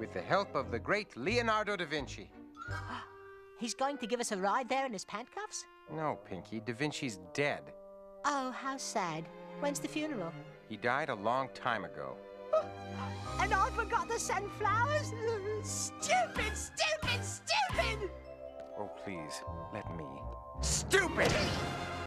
with the help of the great Leonardo da Vinci. He's going to give us a ride there in his handcuffs? No, Pinky, da Vinci's dead. Oh, how sad. When's the funeral? He died a long time ago. And I forgot to send flowers. Stupid, stupid, stupid! Oh, please, let me. Stupid!